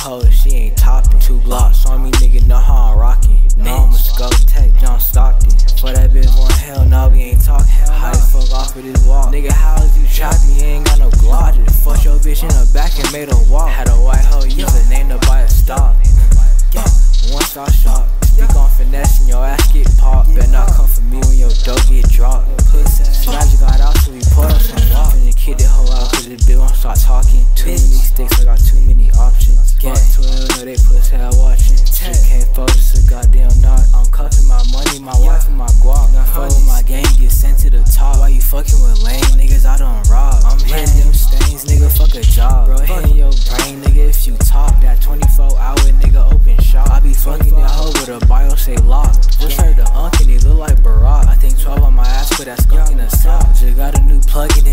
Hoe, she ain't toppin'. Two blocks on me, nigga, know how I'm rockin'. Now I'ma tech John Stockton. For that bitch on hell, now we ain't talking. How the fuck off of this wall? Nigga, how is you chopping? me, ain't got no glod. Fuck your bitch in the back and made her walk. Had a white hoe, you the name to buy a stock. Uh, one shot shot. you gon' finesse and your ass get popped. Better not come for me when your dough get dropped. Pussy. Glad you got out, so we put up some rock. Finna kick that hoe out, cause this bitch won't start talking. Too many sticks, I got too many. Get 12, know they pussy out watching. Shit can't focus a goddamn knot. I'm cuffing my money, my wife, and my guap. Fuck with my game, get sent to the top. Why you fucking with lame niggas? I don't rob. I'm hitting them stains, nigga, fuck a job. Bro, hitting your brain, nigga, if you talk. That 24 hour nigga open shop. I be fucking that hoe with a bio say lock. Just heard the unk and he look like Barack. I think 12 on my ass, put that skunk in a sock. Just got a new plug and